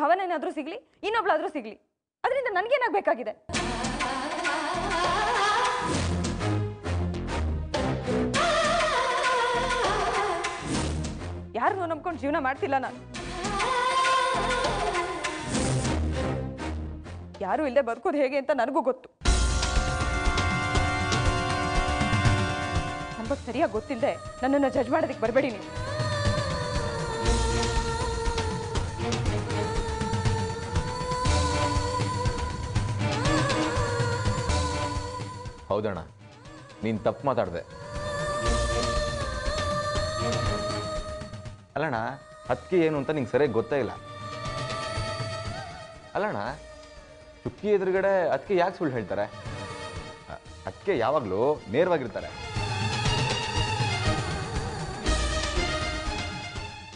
ಭಾವನೆನಾದ್ರೂ ಸಿಗಲಿ, ಇನ್ನೊಬ್ಳಾದರೂ ಸಿಗಲಿ. ಅದರಿಂದ ನನಗೇನಾಗಬೇಕಾಗಿದೆ? ಯಾರನ್ನೂ ನಂಬ್ಕೊಂಡು ಜೀವನ ಮಾಡ್ತಿಲ್ಲ ನಾನು. ಯಾರು ಇಲ್ಲದೆ ಬದುಕೋದು ಹೇಗೆ ಅಂತ ನನಗೂ ಗೊತ್ತು. ಸಂಪತ್ ಸರಿಯಾಗಿ ಗೊತ್ತಿಲ್ಲದೆ ನನ್ನನ್ನು ಜಡ್ಜ್ ಮಾಡೋದಕ್ಕೆ ಬರಬೇಡಿ ನೀವು. ಹೌದಣ್ಣ. ನೀನು ತಪ್ಪು ಮಾತಾಡಿದೆ. ಅಲ್ಲಣ್ಣ, ಹತ್ತಿ ಏನು ಅಂತ ನಿಂಗೆ ಸರಿಯಾಗಿ ಗೊತ್ತೇ ಇಲ್ಲ. ಅಲ್ಲಣ್ಣ, ಚುಕ್ಕಿ ಎದುರುಗಡೆ ಅದಕ್ಕೆ ಯಾಕೆ ಸುಳ್ಳು ಹೇಳ್ತಾರೆ? ಅದಕ್ಕೆ ಯಾವಾಗಲೂ ನೇರವಾಗಿರ್ತಾರೆ.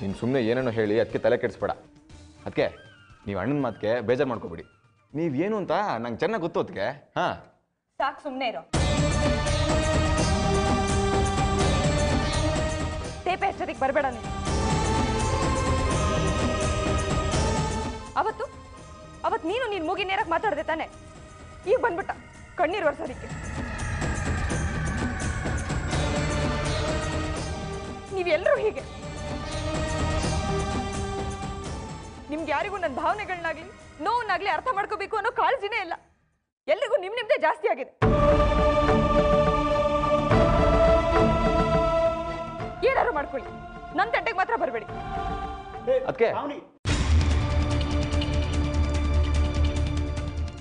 ನೀನು ಸುಮ್ಮನೆ ಏನೇನೋ ಹೇಳಿ ಅದಕ್ಕೆ ತಲೆ ಕೆಡಿಸ್ಬೇಡ. ಅದಕ್ಕೆ ನೀವು ಅಣ್ಣನ ಮಾತಿಗೆ ಬೇಜಾರು ಮಾಡ್ಕೋಬೇಡಿ. ನೀವೇನು ಅಂತ ನಂಗೆ ಚೆನ್ನಾಗಿ ಗೊತ್ತು ಅದಕ್ಕೆ ಹಾಂ. ಸಾಕು ಸುಮ್ಮನೆ ಇರೋ. ತೇಪೆ ಹಚ್ಚೋದಕ್ಕೆ ಬರಬೇಡ ನೀನು. ಅವತ್ತು ಅವತ್ತು ನೀನು ನೀನು ಮೂಗಿ ನೇರಕ್ಕೆ ಮಾತಾಡ್ದೆ ತಾನೆ. ಈಗ ಬಂದ್ಬಿಟ್ಟ, ಕಣ್ಣೀರು ಒರೆಸೋದಕ್ಕೆ. ನೀವೆಲ್ಲರೂ ಹೀಗೆ. ನಿಮ್ಗೆ ಯಾರಿಗೂ ನನ್ನ ಭಾವನೆಗಳನ್ನಾಗ್ಲಿ ನೋವನ್ನಾಗ್ಲಿ ಅರ್ಥ ಮಾಡ್ಕೋಬೇಕು ಅನ್ನೋ ಕಾಳಜಿನೇ ಇಲ್ಲ. ಎಲ್ಲಿಗೂ ನಿಮ್ ನಿಮ್ದೇ ಜಾಸ್ತಿ ಆಗಿದೆ. ಏನಾದ್ರು ಮಾಡ್ಕೊಳ್ಳಿ. ನನ್ನ ತಂಟೆಗೆ ಮಾತ್ರ ಬರಬೇಡಿ. ಅದಕ್ಕೆ?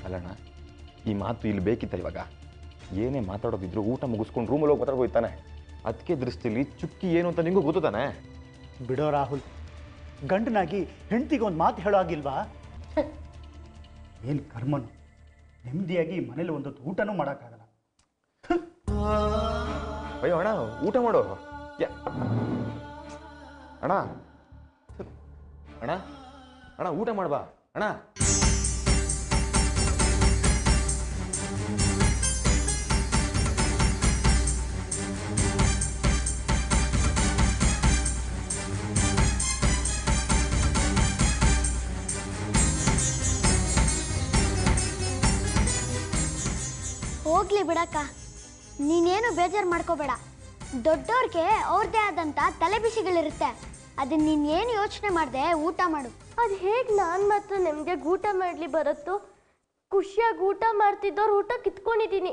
ಅಲ್ಲಣ್ಣ ಈ ಮಾತು ಇಲ್ಲಿ ಬೇಕಿತ್ತ ಇವಾಗ? ಏನೇ ಮಾತಾಡೋದಿದ್ರು ಊಟ ಮುಗಿಸ್ಕೊಂಡು ರೂಮಲ್ಲಿ ಹೋಗಿ ಮಾತಾಡ್ಬೋಯ್ತಾನೆ ಅದಕ್ಕೆ ದೃಷ್ಟಿಲಿ ಚುಕ್ಕಿ ಏನು ಅಂತ ನಿಂಗೂ ಗೊತ್ತು ತಾನೆ? ಬಿಡೋ ರಾಹುಲ್ ಗಂಡನಾಗಿ ಹೆಂಡತಿಗೆ ಒಂದು ಮಾತು ಹೇಳೋ ಆಗಿಲ್ವಾ ಏನು ಕರ್ಮನು? ನೆಮ್ಮದಿಯಾಗಿ ಮನೇಲಿ ಒಂದೊತ್ತು ಊಟನೂ ಮಾಡೋಕ್ಕಾಗಲ್ಲ. ಅಯ್ಯೋ ಅಣ್ಣ, ಊಟ ಮಾಡು. ಅಣ್ಣ. ಅಣ್ಣ ಅಣ್ಣ, ಊಟ ಮಾಡ್ಬಾ ಅಣ್ಣ. ಹೋಗ್ಲಿ ಬಿಡಕ್ಕ. ನೀನೇನು ಬೇಜಾರು ಮಾಡ್ಕೋಬೇಡ. ದೊಡ್ಡವ್ರಿಗೆ ಅವ್ರದ್ದೇ ಆದಂಥ ತಲೆಬಿಸಿಗಳಿರುತ್ತೆ. ಅದನ್ನ ನೀನು ಏನು ಯೋಚನೆ ಮಾಡಿದೆ ಊಟ ಮಾಡು. ಅದು ಹೇಗೆ ನಾನು ಮಾತ್ರ ನಿಮಗೆ ಊಟ ಮಾಡಲಿ ಬರುತ್ತೋ? ಖುಷಿಯಾಗಿ ಊಟ ಮಾಡ್ತಿದ್ದವ್ರು ಊಟ ಕಿತ್ಕೊಂಡಿದ್ದೀನಿ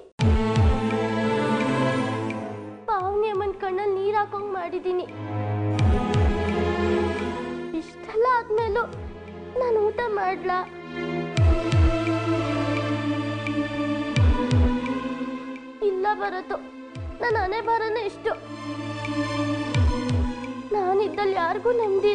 ಪಾವನಿ ಅಮ್ಮನ ಕಣ್ಣಲ್ಲಿ ನೀರು ಹಾಕೊಂಡ್ ಮಾಡಿದ್ದೀನಿ ಇಷ್ಟೆಲ್ಲ ಆದ್ಮೇಲೂ ನಾನು ಊಟ ಮಾಡ್ಲಾ? ಇಲ್ಲ ಬರತ್ತು ನನ್ನ ಹಣೆ ಬರನೇ ಇಷ್ಟು. ನಾನಿದ್ದಲ್ಲಿ ಯಾರಿಗೂ ನೆಮ್ಮದಿ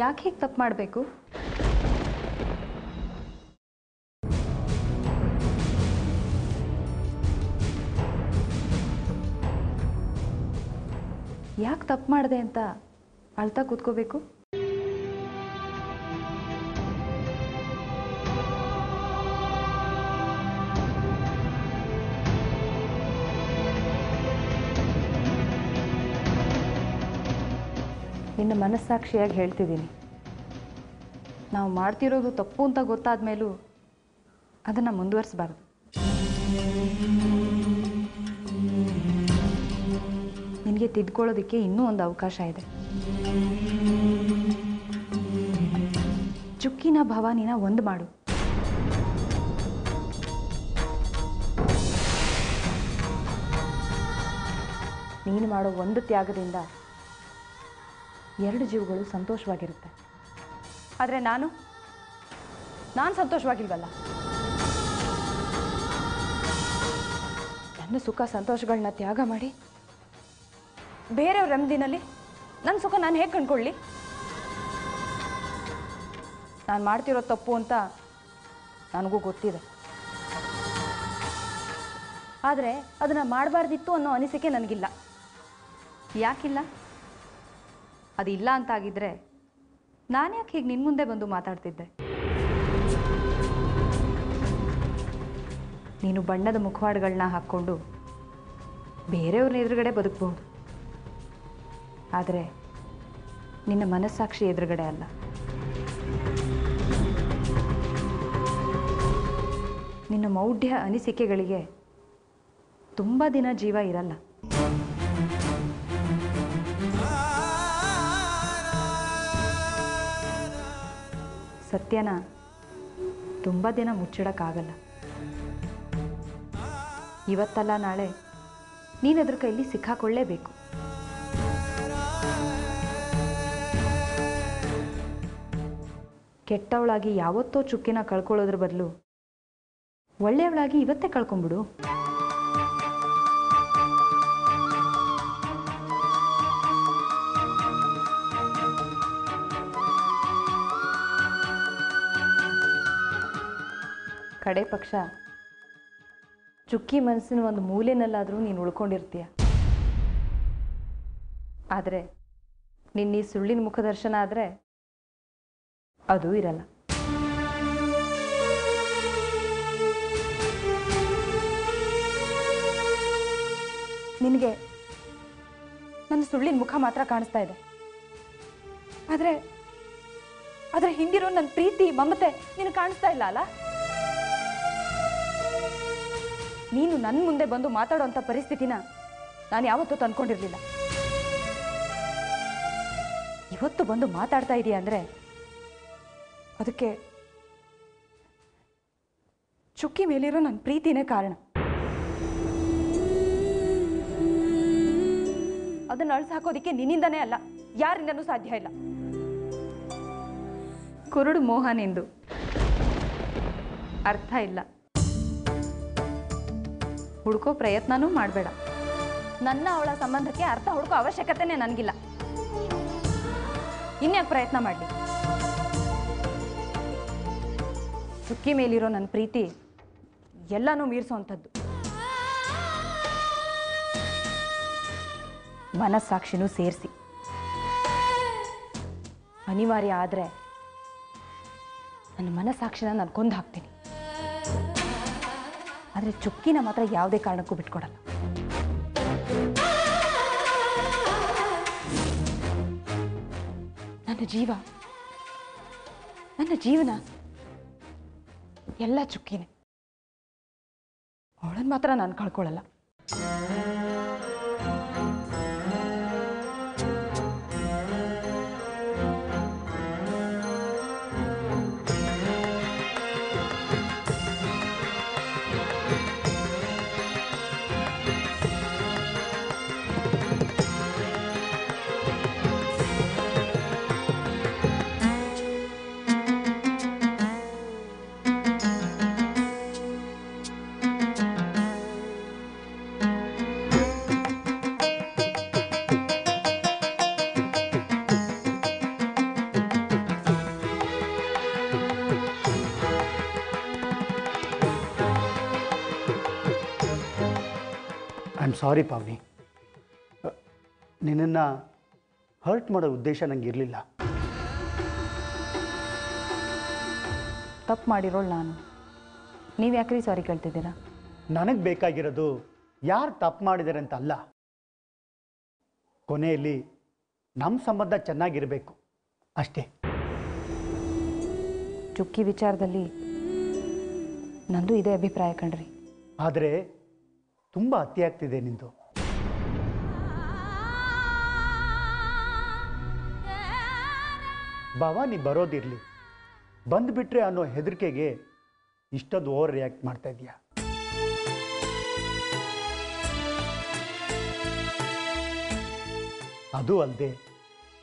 ಯಾಕೆ ಹೇಗೆ ತಪ್ಪು ಮಾಡಬೇಕು? ಯಾಕೆ ತಪ್ಪು ಮಾಡಿದೆ ಅಂತ ಅಳ್ತಾ ಕೂತ್ಕೋಬೇಕು? ನಿನ್ನ ಮನಸ್ಸಾಕ್ಷಿಯಾಗಿ ಹೇಳ್ತಿದ್ದೀನಿ. ನಾವು ಮಾಡ್ತಿರೋದು ತಪ್ಪು ಅಂತ ಗೊತ್ತಾದ ಮೇಲೂ ಅದನ್ನು ಮುಂದುವರಿಸಬಾರ್ದು. ನಿನಗೆ ತಿದ್ಕೊಳ್ಳೋದಕ್ಕೆ ಇನ್ನೂ ಒಂದು ಅವಕಾಶ ಇದೆ. ಚುಕ್ಕಿನ ಭವಾನಿನ ಒಂದು ಮಾಡು. ನೀನು ಮಾಡೋ ಒಂದು ತ್ಯಾಗದಿಂದ ಎರಡು ಜೀವಗಳು ಸಂತೋಷವಾಗಿರುತ್ತೆ. ಆದರೆ ನಾನು ನಾನು ಸಂತೋಷವಾಗಿಲ್ವಲ್ಲ? ನನ್ನ ಸುಖ ಸಂತೋಷಗಳನ್ನ ತ್ಯಾಗ ಮಾಡಿ, ಬೇರೆಯವ್ರ ನೆಮ್ಮದಿನಲ್ಲಿ ನನ್ನ ಸುಖ ನಾನು ಹೇಗೆ ಕಂಡ್ಕೊಳ್ಳಿ? ನಾನು ಮಾಡ್ತಿರೋ ತಪ್ಪು ಅಂತ ನನಗೂ ಗೊತ್ತಿದೆ. ಆದರೆ ಅದನ್ನು ಮಾಡಬಾರ್ದಿತ್ತು ಅನ್ನೋ ಅನಿಸಿಕೆ ನನಗಿಲ್ಲ. ಯಾಕಿಲ್ಲ? ಅದು ಇಲ್ಲ ಅಂತಾಗಿದ್ದರೆ ನಾನು ಯಾಕೆ ಹೀಗೆ ನಿನ್ನ ಮುಂದೆ ಬಂದು ಮಾತಾಡ್ತಿದ್ದೆ? ನೀನು ಬಣ್ಣದ ಮುಖವಾಡಗಳನ್ನ ಹಾಕ್ಕೊಂಡು ಬೇರೆಯವ್ರನ್ನ ಎದುರುಗಡೆ ಬದುಕಬಹುದು ಆದರೆ ನಿನ್ನ ಮನಸ್ಸಾಕ್ಷಿ ಎದುರುಗಡೆ ಅಲ್ಲ. ನಿನ್ನ ಮೌಢ್ಯ ಅನಿಸಿಕೆಗಳಿಗೆ ತುಂಬ ದಿನ ಜೀವ ಇರಲ್ಲ. ಸತ್ಯನ ತುಂಬ ದಿನ ಮುಚ್ಚಿಡೋಕ್ಕಾಗಲ್ಲ. ಇವತ್ತಲ್ಲ ನಾಳೆ ನೀನು ಅದ್ರ ಕೈಲಿ ಸಿಕ್ಕಾಕೊಳ್ಳೇಬೇಕು. ಕೆಟ್ಟವಳಾಗಿ ಯಾವತ್ತೋ ಚುಕ್ಕಿನ ಕಳ್ಕೊಳ್ಳೋದ್ರ ಬದಲು ಒಳ್ಳೆಯವಳಾಗಿ ಇವತ್ತೇ ಕಳ್ಕೊಂಬಿಡು ಕಡೆ ಪಕ್ಷ. ಚುಕ್ಕಿ ಮನಸ್ಸಿನ ಒಂದು ಮೂಲೆನಲ್ಲಾದರೂ ನೀನು ಉಳ್ಕೊಂಡಿರ್ತೀಯ. ಆದರೆ ನಿನ್ನ ಈ ಸುಳ್ಳಿನ ಮುಖದರ್ಶನ ಆದರೆ ಅದು ಇರಲ್ಲ. ನಿನಗೆ ನನ್ನ ಸುಳ್ಳಿನ ಮುಖ ಮಾತ್ರ ಕಾಣಿಸ್ತಾ ಇದೆ. ಆದರೆ ಆದರೆ ಹಿಂದಿರೋ ನನ್ನ ಪ್ರೀತಿ, ಮಮತೆ ನಿನಗೆ ಕಾಣಿಸ್ತಾ ಇಲ್ಲ ಅಲ್ಲ? ನೀನು ನನ್ನ ಮುಂದೆ ಬಂದು ಮಾತಾಡೋಂಥ ಪರಿಸ್ಥಿತಿನ ನಾನು ಯಾವತ್ತೂ ತಂದ್ಕೊಂಡಿರಲಿಲ್ಲ. ಇವತ್ತು ಬಂದು ಮಾತಾಡ್ತಾ ಇದೀಯ ಅಂದರೆ ಅದಕ್ಕೆ ಚುಕ್ಕಿ ಮೇಲಿರೋ ನನ್ನ ಪ್ರೀತಿನೇ ಕಾರಣ. ಅದನ್ನ ಅಳಿಸಾಕೋದಿಕ್ಕೆ ನಿನ್ನಿಂದನೇ ಅಲ್ಲ, ಯಾರಿಂದನೂ ಸಾಧ್ಯ ಇಲ್ಲ. ಕುರುಡು ಮೋಹನ್ ಎಂದು ಅರ್ಥ ಇಲ್ಲ. ಹುಡ್ಕೋ ಪ್ರಯತ್ನನೂ ಮಾಡಬೇಡ. ನನ್ನ ಅವಳ ಸಂಬಂಧಕ್ಕೆ ಅರ್ಥ ಹುಡುಕೋ ಅವಶ್ಯಕತೆನೇ ನನಗಿಲ್ಲ. ಇನ್ಯಾಕೆ ಪ್ರಯತ್ನ ಮಾಡಲಿ? ಸುಕ್ಕಿ ಮೇಲಿರೋ ನನ್ನ ಪ್ರೀತಿ ಎಲ್ಲನೂ ಮೀರಿಸೋವಂಥದ್ದು ಮನಸ್ಸಾಕ್ಷಿನೂ ಸೇರಿಸಿ. ಅನಿವಾರ್ಯ ಆದರೆ ನನ್ನ ಮನಸ್ಸಾಕ್ಷಿನ ನಾನು ಕೊಂದು ಹಾಕ್ತೀನಿ ಆದರೆ ಚುಕ್ಕಿನ ಮಾತ್ರ ಯಾವುದೇ ಕಾರಣಕ್ಕೂ ಬಿಟ್ಕೊಡಲ್ಲ. ನನ್ನ ಜೀವ, ನನ್ನ ಜೀವನ ಎಲ್ಲ ಚುಕ್ಕಿನೇ. ಅವಳನ್ನು ಮಾತ್ರ ನಾನು ಕಳ್ಕೊಳ್ಳಲ್ಲ ಐ ಆಮ್ ಸಾರಿ ಪಾವ್ನಿ ನಿನ್ನನ್ನು ಹರ್ಟ್ ಮಾಡೋ ಉದ್ದೇಶ ನನಗೆ ಇರಲಿಲ್ಲ. ತಪ್ಪು ಮಾಡಿರೋಳು ನಾನು. ನೀವು ಯಾಕ್ರಿ ಸಾರಿ ಕೇಳ್ತಿದ್ದೀರಾ? ನನಗೆ ಬೇಕಾಗಿರೋದು ಯಾರು ತಪ್ಪು ಮಾಡಿದ್ದಾರೆ ಅಂತ ಅಲ್ಲ ಕೊನೆಯಲ್ಲಿ ನಮ್ಮ ಸಂಬಂಧ ಚೆನ್ನಾಗಿರಬೇಕು. ಅಷ್ಟೇ. ಚುಕ್ಕಿ ವಿಚಾರದಲ್ಲಿ ನಂದು ಇದೇ ಅಭಿಪ್ರಾಯ ಕಣ್ರಿ. ಆದರೆ ತುಂಬ ಅತಿ ಆಗ್ತಿದೆ ನಿಂದು. ಭವಾನಿ ಬರೋದಿರಲಿ. ಬಂದುಬಿಟ್ರೆ ಅನ್ನೋ ಹೆದರಿಕೆಗೆ ಇಷ್ಟೊಂದು ಓವರ್ ರಿಯಾಕ್ಟ್ ಮಾಡ್ತಾ ಇದೆಯಾ ಅದು ಅಲ್ಲದೆ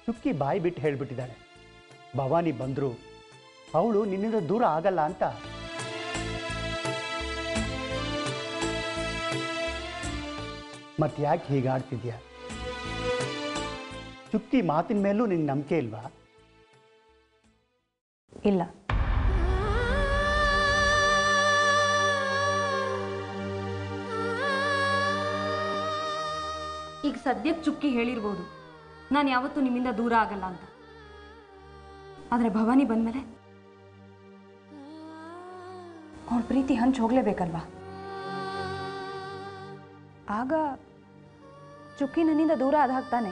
ಸುಕ್ಕಿ ಬಾಯಿ ಬಿಟ್ಟು ಹೇಳಿಬಿಟ್ಟಿದ್ದಾಳೆ ಭವಾನಿ ಬಂದರು. ಅವಳು ನಿನ್ನಿಂದ ದೂರ ಆಗಲ್ಲ ಅಂತ ಮತ್ತೆ ಯಾಕೆ ಹೀಗಾಡ್ತಿದ್ಯಾ ಚುಕ್ಕಿ ಮಾತಿನ ಮೇಲೂ ನಿಂಗೆ ನಂಬಿಕೆ ಇಲ್ವಾ? ಇಲ್ಲ. ಈಗ ಸದ್ಯಕ್ಕೆ ಚುಕ್ಕಿ ಹೇಳಿರ್ಬೋದು. ನಾನು ಯಾವತ್ತೂ ನಿಮ್ಮಿಂದ ದೂರ ಆಗಲ್ಲ ಅಂತ. ಆದರೆ ಭವಾನಿ ಬಂದ್ಮೇಲೆ? ಅವಳ ಪ್ರೀತಿ ಹಂಚ್ ಹೋಗ್ಲೇಬೇಕಲ್ವಾ? ಆಗ ಚುಕ್ಕಿ ನನ್ನಿಂದ ದೂರ ಆದ ಹಾಕ್ತಾನೆ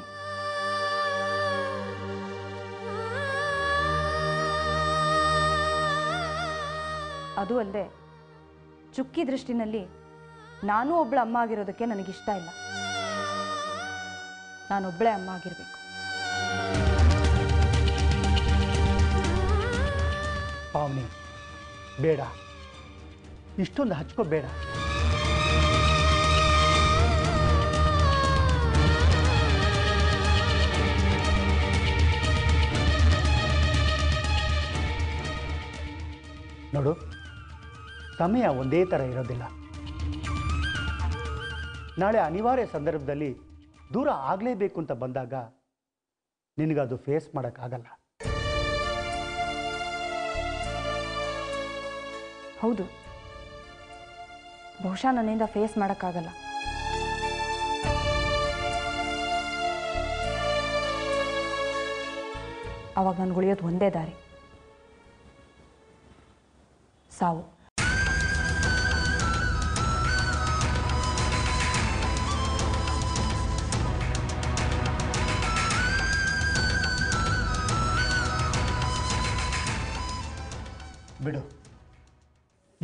ಅದು ಅಲ್ಲದೆ ಚುಕ್ಕಿ ದೃಷ್ಟಿನಲ್ಲಿ ನಾನು ಒಬ್ಬಳ ಅಮ್ಮ ಆಗಿರೋದಕ್ಕೆ ನನಗಿಷ್ಟ ಇಲ್ಲ. ನಾನೊಬ್ಬಳೇ ಅಮ್ಮ ಆಗಿರಬೇಕು. ಪಾವನಿ, ಬೇಡ. ಇಷ್ಟೊಂದು ಹಚ್ಕೋಬೇಡ. ಸಮಯ ಒಂದೇ ಥರ ಇರೋದಿಲ್ಲ. ನಾಳೆ ಅನಿವಾರ್ಯ ಸಂದರ್ಭದಲ್ಲಿ ದೂರ ಆಗಲೇಬೇಕು ಅಂತ ಬಂದಾಗ ನಿನಗದು ಫೇಸ್ ಮಾಡೋಕ್ಕಾಗಲ್ಲ. ಹೌದು. ಬಹುಶಃ ನನ್ನಿಂದ ಫೇಸ್ ಮಾಡೋಕ್ಕಾಗಲ್ಲ. ಅವಾಗ ನನ್ಗೆ ಉಳಿಯೋದು ಒಂದೇ ದಾರಿ. ಸಾವು.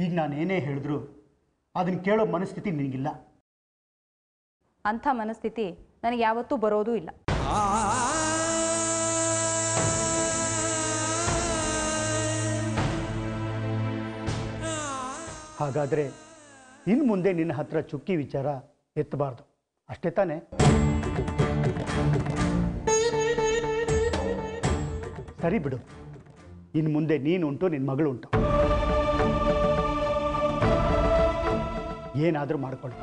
ಈಗ ನಾನು ಏನೇ ಹೇಳಿದ್ರು ಅದನ್ನು ಕೇಳೋ ಮನಸ್ಥಿತಿ ನಿನಗಿಲ್ಲ. ಅಂಥ ಮನಸ್ಥಿತಿ ನನಗೆ ಯಾವತ್ತೂ ಬರೋದೂ ಇಲ್ಲ. ಹಾಗಾದರೆ ಇನ್ನು ಮುಂದೆ ನಿನ್ನ ಹತ್ರ ಚುಕ್ಕಿ ವಿಚಾರ ಎತ್ತಬಾರ್ದು. ಅಷ್ಟೇ ತಾನೆ? ಸರಿ ಬಿಡು. ಇನ್ನು ಮುಂದೆ ನೀನು ಉಂಟು ನಿನ್ನ ಮಗಳುಂಟು. ಏನಾದರೂ ಮಾಡ್ಕೊಳ್ಳಿ.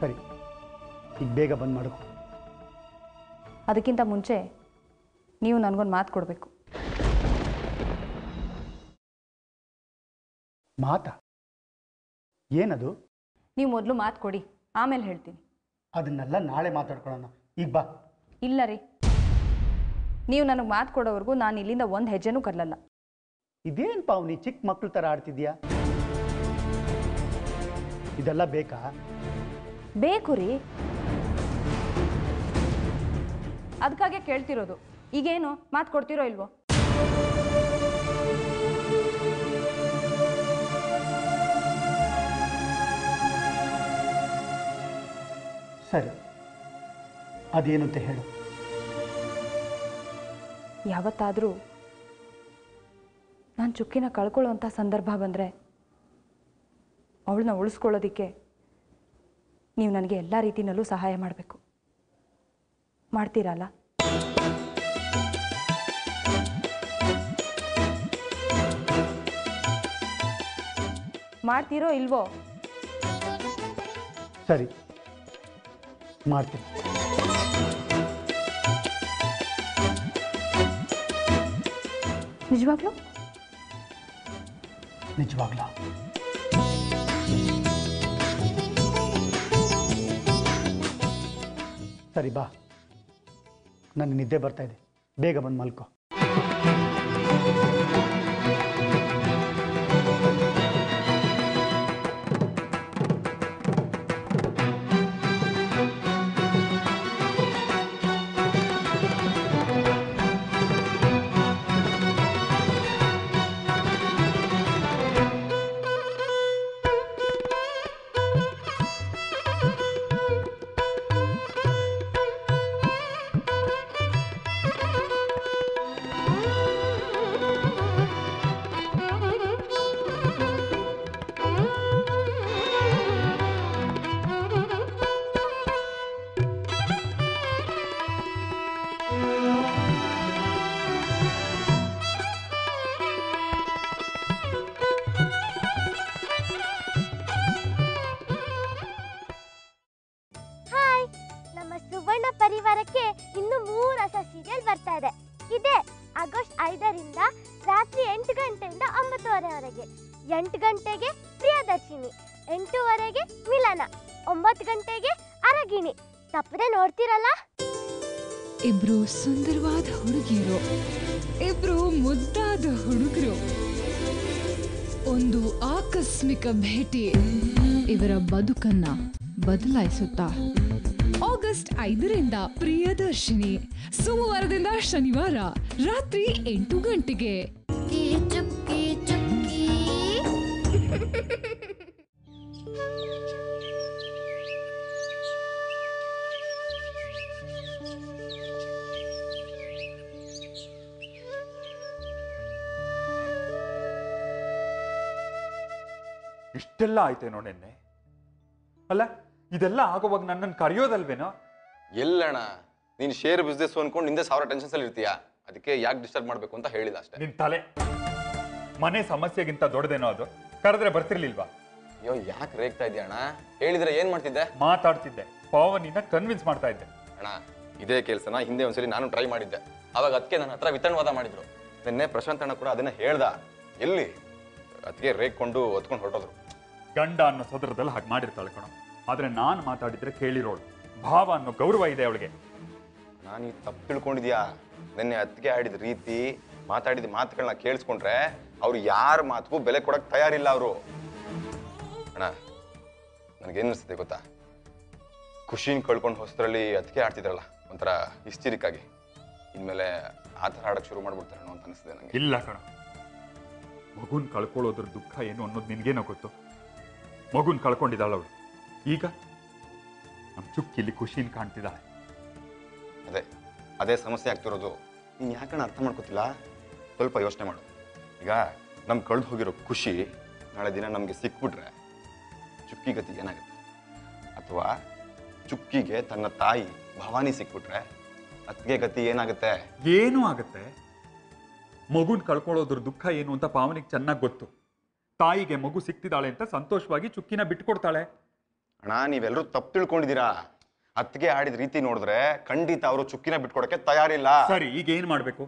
ಸರಿ ಈಗ ಬೇಗ ಬಂದ್ ಮಾಡ್ಕೊ. ಅದಕ್ಕಿಂತ ಮುಂಚೆ ನೀವು ನನಗೊಂದು ಮಾತು ಕೊಡಬೇಕು. ಮಾತಾ? ಏನದು? ನೀವು ಮೊದಲು ಮಾತು ಕೊಡಿ ಆಮೇಲೆ ಹೇಳ್ತೀನಿ. ಅದನ್ನೆಲ್ಲ ನಾಳೆ ಮಾತಾಡ್ಕೊಳ್ಳೋಣ. ಈಗ ಬಾ. ಇಲ್ಲ ರೀ. ನೀವು ನನಗೆ ಮಾತು ಕೊಡೋವರೆಗೂ ನಾನು ಇಲ್ಲಿಂದ ಒಂದು ಹೆಜ್ಜೆನೂ ಕದಲಲ್ಲ ಇದೇನು ಪಾವ್ನಿ ಚಿಕ್ಕ ಮಕ್ಳು ಥರ ಆಡ್ತಿದ್ಯಾ? ಇದೆಲ್ಲ ಬೇಕಾ? ಬೇಕು ರೀ. ಅದಕ್ಕಾಗೆ ಕೇಳ್ತಿರೋದು. ಈಗೇನು ಮಾತು ಕೊಡ್ತಿರೋ ಇಲ್ವೋ? ಸರಿ. ಅದೇನು ಅಂತ ಹೇಳು. ಯಾವತ್ತಾದರೂ ನಾನು ಚುಕ್ಕಿನ ಕಳ್ಕೊಳ್ಳೋಂಥ ಸಂದರ್ಭ ಬಂದರೆ ಅವಳನ್ನ ಉಳಿಸ್ಕೊಳ್ಳೋದಕ್ಕೆ ನೀವು ನನಗೆ ಎಲ್ಲ ರೀತಿಯಲ್ಲೂ ಸಹಾಯ ಮಾಡಬೇಕು. ಮಾಡ್ತೀರಲ್ಲ ಮಾಡ್ತೀರೋ ಇಲ್ವೋ? ಸರಿ. ಮಾಡ್ತೀನಿ. ನಿಜವಾಗ್ಲೂ? ನಿಜವಾಗ್ಲ. ಸರಿ ಬಾ. ನನಗೆ ನಿದ್ದೆ ಬರ್ತಾ ಇದೆ. ಬೇಗ ಬಂದು ಮಲ್ಕೋ. ನಮ್ಮ ಸುವರ್ಣ ಪರಿವಾರಕ್ಕೆ ಇನ್ನು ಮೂರು ಹೊಸ ಸೀರಿಯಲ್ ಬರ್ತಾ ಇದೆ. ಇದೇ ಆಗಸ್ಟ್ ಐದರಿಂದ ರಾತ್ರಿ ಎಂಟು ಗಂಟೆಯಿಂದ ಒಂಬತ್ತುವರೆವರೆಗೆ ಎಂಟು ಗಂಟೆಗೆ ಪ್ರಿಯದರ್ಶಿನಿ, ಎಂಟೂವರೆಗೆ ಮಿಲನ, ಒಂಬತ್ತು ಗಂಟೆಗೆ ಅರಗಿಣಿ. ತಪ್ಪದೆ ನೋಡ್ತಿರಲ್ಲ? ಇಬ್ರು ಸುಂದರವಾದ ಹುಡುಗಿರು ಇಬ್ರು ಮುದ್ದಾದ ಹುಡುಗರು. ಒಂದು ಆಕಸ್ಮಿಕ ಭೇಟಿ ಇವರ ಬದುಕನ್ನ ಬದಲಾಯಿಸುತ್ತಾ ಆಗಸ್ಟ್ ಐದರಿಂದ ಪ್ರಿಯದರ್ಶಿನಿ. ಸೋಮವಾರದಿಂದ ಶನಿವಾರ ರಾತ್ರಿ ಎಂಟು ಗಂಟೆಗೆ. ಇಷ್ಟೆಲ್ಲ ಆಯ್ತೇನೋ ನಿನ್ನೆ? ಅಲ್ಲ ಇದೆಲ್ಲ ಆಗೋವಾಗ ನನ್ನನ್ನು ಕರೆಯೋದಲ್ವೇನೋ? ಎಲ್ಲಣ್ಣ ನೀನ್ ಶೇರ್ ಬಿಸ್ನೆಸ್ ಅನ್ಕೊಂಡು ನಿಂದೆ ಸಾವಿರ ಟೆನ್ಷನ್ಸ್ ಅಲ್ಲಿ ಇರ್ತೀಯಾ? ಅದಕ್ಕೆ ಯಾಕೆ ಡಿಸ್ಟರ್ಬ್ ಮಾಡಬೇಕು ಅಂತ ಹೇಳಿದ ಅಷ್ಟೇ. ನಿನ್ ತಲೆ. ಮನೆ ಸಮಸ್ಯೆಗಿಂತ ದೊಡ್ಡದೇನೋ ಅದು? ಕರೆದ್ರೆ ಬರ್ತಿರ್ಲಿಲ್ವಾ? ಅಯ್ಯೋ ಯಾಕೆ ರೇಗ್ತಾ ಇದೆಯಾ ಅಣ್ಣ? ಹೇಳಿದ್ರೆ ಏನ್ ಮಾಡ್ತಿದ್ದೆ? ಮಾತಾಡ್ತಿದ್ದೆ. ಪವನಿನ ಕನ್ವಿನ್ಸ್ ಮಾಡ್ತಾ ಇದ್ದೆ. ಅಣ್ಣ ಇದೇ ಕೆಲಸನ ಹಿಂದೆ ಒಂದ್ಸರಿ ನಾನು ಟ್ರೈ ಮಾಡಿದ್ದೆ. ಅವಾಗ ಅದಕ್ಕೆ ನನ್ನ ಹತ್ರ ವಿತರಣವಾದ ಮಾಡಿದ್ರು. ನಿನ್ನೆ ಪ್ರಶಾಂತ್ ಅಣ್ಣ ಕೂಡ ಅದನ್ನ ಹೇಳ್ದ. ಎಲ್ಲಿ? ಅದಕ್ಕೆ ರೇಗ್ಕೊಂಡು ಹೊತ್ಕೊಂಡು ಹೊರಟೋದ್ರು. ಗಂಡ ಅನ್ನೋ ಸದರದಲ್ಲಿ ಹಾಗೆ ಮಾಡಿರ್ತಾಳೆ ಕಣ. ಆದ್ರೆ ನಾನು ಮಾತಾಡಿದ್ರೆ ಕೇಳಿರೋಳು. ಭಾವ ಅನ್ನೋ ಗೌರವ ಇದೆ ಅವಳಿಗೆ. ನಾನು ಈ ತಪ್ಪು ತಿಳ್ಕೊಂಡಿದ್ಯಾ? ನಿನ್ನೆ ಅತ್ತಿಗೆ ಆಡಿದ ರೀತಿ ಮಾತಾಡಿದ ಮಾತುಗಳನ್ನ ಕೇಳಿಸ್ಕೊಂಡ್ರೆ ಅವ್ರು ಯಾರ ಮಾತಿಗೂ ಬೆಲೆ ಕೊಡಕ್ ತಯಾರಿಲ್ಲ ಅವರು. ಅಣ್ಣ ನನಗೇನು ಅನಿಸುತ್ತೆ ಗೊತ್ತಾ? ಖುಷಿನ ಕಳ್ಕೊಂಡು ಹೊಸದ್ರಲ್ಲಿ ಅತ್ತಿಗೆ ಆಡ್ತಿದ್ರಲ್ಲ ಒಂಥರ ಹಿಸ್ಟಿರಿಕ್ ಆಗಿ ಇನ್ಮೇಲೆ ಆ ಥರ ಆಡಕ್ಕೆ ಶುರು ಮಾಡ್ಬಿಡ್ತಾರೇನೋ ಅಂತ ಅನಿಸ್ತದೆ ನನಗೆ ಇಲ್ಲ ಕಣ. ಮಗುನ್ ಕಳ್ಕೊಳ್ಳೋದ್ರ ದುಃಖ ಏನು ಅನ್ನೋದು ನಿನಗೇನೋ ಗೊತ್ತು. ಮಗುನ್ ಕಳ್ಕೊಂಡಿದ್ದಾಳ ಅವಳು. ಈಗ ನಮ್ಮ ಚುಕ್ಕಿ ಇಲ್ಲಿ ಖುಷಿನ ಕಾಣ್ತಿದ್ದಾಳೆ ಅದೇ ಅದೇ ಸಮಸ್ಯೆ ಆಗ್ತಿರೋದು. ನೀನು ಯಾಕಣ್ಣ ಅರ್ಥ ಮಾಡ್ಕೋತಿಲ್ಲ? ಸ್ವಲ್ಪ ಯೋಚನೆ ಮಾಡು. ಈಗ ನಮ್ ಕಳೆದು ಹೋಗಿರೋ ಖುಷಿ ನಾಳೆ ದಿನ ನಮಗೆ ಸಿಕ್ಬಿಟ್ರೆ ಚುಕ್ಕಿ ಗತಿ ಏನಾಗುತ್ತೆ? ಅಥವಾ ಚುಕ್ಕಿಗೆ ತನ್ನ ತಾಯಿ ಭವಾನಿ ಸಿಕ್ಬಿಟ್ರೆ ಅತ್ತಿಗೆ ಗತಿ ಏನಾಗುತ್ತೆ? ಏನೂ ಆಗುತ್ತೆ. ಮಗುನ್ ಕಳ್ಕೊಳ್ಳೋದ್ರ ದುಃಖ ಏನು ಅಂತ ಪಾವನಿಗೆ ಚೆನ್ನಾಗಿ ಗೊತ್ತು. ತಾಯಿಗೆ ಮಗು ಸಿಕ್ತಿದ್ದಾಳೆ ಅಂತ ಸಂತೋಷವಾಗಿ ಚುಕ್ಕಿನ ಬಿಟ್ಕೊಡ್ತಾಳೆ. ಅಣ್ಣ ನೀವೆಲ್ಲರೂ ತಪ್ಪು ತಿಳ್ಕೊಂಡಿದ್ದೀರಾ? ಅತ್ತಿಗೆ ಆಡಿದ ರೀತಿ ನೋಡಿದ್ರೆ ಖಂಡಿತ ಅವರು ಚುಕ್ಕಿನ ಬಿಟ್ಕೊಡಕ್ಕೆ ತಯಾರಿಲ್ಲ. ಸರಿ ಈಗ ಏನು ಮಾಡಬೇಕು?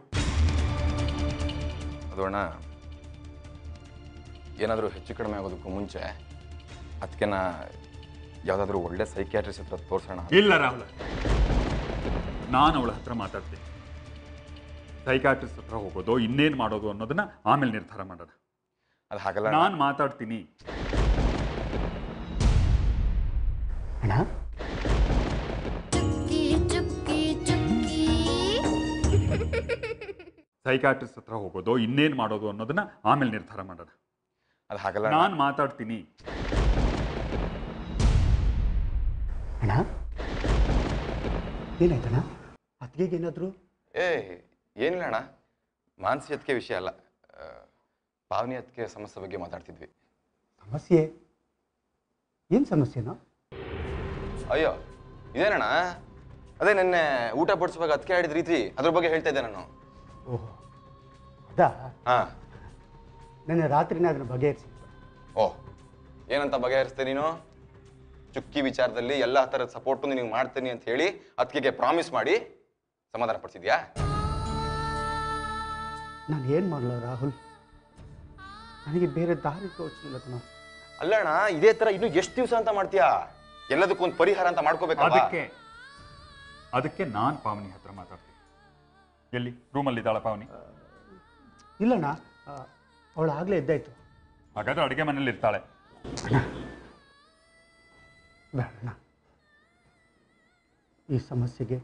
ಅದು ಅಣ್ಣ ಏನಾದರೂ ಹೆಚ್ಚು ಕಡಿಮೆ ಆಗೋದಕ್ಕೂ ಮುಂಚೆ ಅದಕ್ಕೆನ ಯಾವುದಾದ್ರೂ ಒಳ್ಳೆ ಸೈಕ್ಯಾಟ್ರಿಸ್ಟ್ ಹತ್ರ ತೋರಿಸೋಣ ಇಲ್ಲ ರಾಹುಲ್ ನಾನು ಅವಳ ಹತ್ರ ಮಾತಾಡ್ತೀನಿ. ಸೈಕಾಟ್ರಿಸ್ಟ್ ಹತ್ರ ಹೋಗೋದು ಇನ್ನೇನು ಮಾಡೋದು ಅನ್ನೋದನ್ನ ಆಮೇಲೆ ನಿರ್ಧಾರ ಮಾಡೋಣ. ಅದು ಹಾಗಲ್ಲ ನಾನು ಮಾತಾಡ್ತೀನಿ. ಅಣ್ಣ? ಸೈಕಾಟ್ರಿಸ್ಟ್ ಹತ್ರ ಹೋಗೋದು ಇನ್ನೇನು ಮಾಡೋದು ಅನ್ನೋದನ್ನ ಆಮೇಲೆ ನಿರ್ಧಾರ ಮಾಡೋಣ. ಅದು ಹಾಗಲ್ಲ. ನಾನು ಮಾತಾಡ್ತೀನಿ. ಅಣ್ಣ? ಏನಾಯ್ತಣ್ಣ? ಅತ್ತಿಗೆಗೆ ಏನಾದ್ರು ಏ ಏನಿಲ್ಲ ಅಣ್ಣ. ಮಾನಸಿ ಅದಕ್ಕೆ ವಿಷಯ ಅಲ್ಲ. ಭಾವನೆ ಪಾವನಿ ಅದಕ್ಕೆ ಸಮಸ್ಯೆ ಬಗ್ಗೆ ಮಾತಾಡ್ತಿದ್ವಿ. ಸಮಸ್ಯೆ? ಏನು ಸಮಸ್ಯೆನೋ? ಅಯ್ಯೋ ಇದೇನಣ್ಣ? ಅದೇ ನಿನ್ನೆ ಊಟ ಬಡಿಸುವಾಗ ಅದಕ್ಕೆ ಆಡಿದ ರೀತಿ ಅದ್ರ ಬಗ್ಗೆ ಹೇಳ್ತಾ ಇದ್ದೆ ನಾನು. ಓಹ್ ಅದಾ? ಹಾ. ನೆನ್ನೆ ರಾತ್ರಿನೇ ಅದನ್ನ ಬಗೆಹರಿಸಿ ಓ ಏನಂತ ಬಗೆಹರಿಸ್ತೆ ನೀನು? ಚುಕ್ಕಿ ವಿಚಾರದಲ್ಲಿ ಎಲ್ಲ ಥರದ ಸಪೋರ್ಟು ನಿನಗೆ ಮಾಡ್ತೀನಿ ಅಂತ ಹೇಳಿ ಅದಕ್ಕೆ ಪ್ರಾಮಿಸ್ ಮಾಡಿ ಸಮಾಧಾನ ಪಡಿಸಿದ್ಯಾ? ನಾನು ಏನು ಮಾಡಲ ರಾಹುಲ್? ನನಗೆ ಬೇರೆ ದಾರಿ ತೋರಿಸಿಲ್ಲ ಕಣ. ಅಲ್ಲಣ್ಣ ಇದೇ ತರ ಇನ್ನು ಎಷ್ಟು ದಿವಸ ಅಂತ ಮಾಡ್ತೀಯಾ? ಎಲ್ಲದಕ್ಕೂ ಒಂದು ಪರಿಹಾರ ಅಂತ ಮಾಡ್ಕೋಬೇಕು ಅದಕ್ಕೆ ಅದಕ್ಕೆ ನಾನು ಪಾವನಿ ಹತ್ರ ಮಾತಾಡ್ತೀನಿ. ಎಲ್ಲಿ? ರೂಮಲ್ಲಿ ಇದ್ದಾಳ ಪಾವನಿ? ಇಲ್ಲಣ್ಣ. ಅವಳು ಆಗ್ಲೇ ಎದ್ದಾಯ್ತು. ಹಾಗಾದ್ರೆ ಅಡುಗೆ ಮನೇಲಿ ಇರ್ತಾಳೆ. ಬೇಡಣ್ಣ ಈ ಸಮಸ್ಯೆಗೆ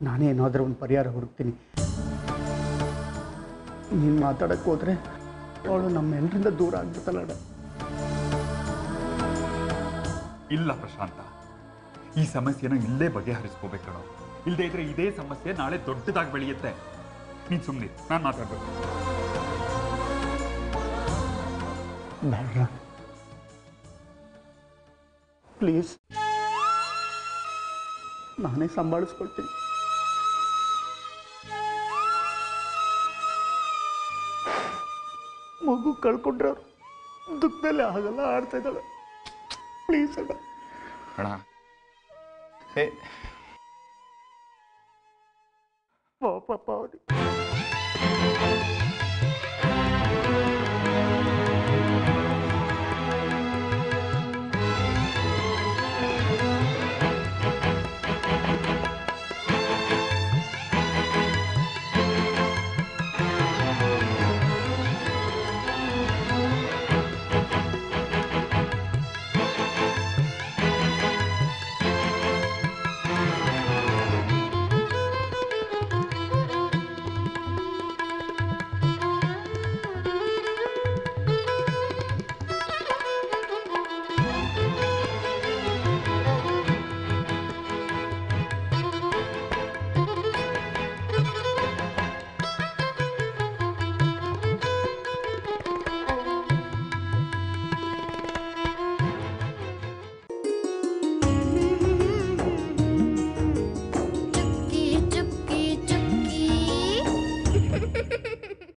ನಾನೇ ಏನಾದರೂ ಒಂದು ಪರಿಹಾರ ಹುಡುಕ್ತೀನಿ. ನೀನು ಮಾತಾಡಕ್ಕೆ ಹೋದ್ರೆ ಅವಳು ನಮ್ಮೆಲ್ಲರಿಂದ ದೂರ ಆಗ್ಬಿಡ್ತಾಳಣ್ಣ ಇಲ್ಲ ಪ್ರಶಾಂತ. ಈ ಸಮಸ್ಯೆನ ಇಲ್ಲೇ ಬಗೆಹರಿಸ್ಕೋಬೇಕಣ. ಇಲ್ಲದೆ ಇದ್ರೆ ಇದೇ ಸಮಸ್ಯೆ ನಾಳೆ ದೊಡ್ಡದಾಗಿ ಬೆಳೆಯುತ್ತೆ. ನೀನ್ ಸುಮ್ಮನೆ ನಾನು ಮಾತಾಡ್ಬೇಕು. ಪ್ಲೀಸ್. ನಾನೇ ಸಂಭಾಳಿಸ್ಕೊಳ್ತೀನಿ. ಮಗು ಕಳ್ಕೊಂಡ್ರೆ ದುಃಖದಲ್ಲಿ ಆಗಲ್ಲ ಆಡ್ತಾ ಇದ್ದಾಳೆ. ಪ್ಲೀಸ್ ಅಣ್ಣ ಅಣ್ಣ ಹೇ ಪಾಪ ಪಾಪ ಅವ್ರಿಗೆ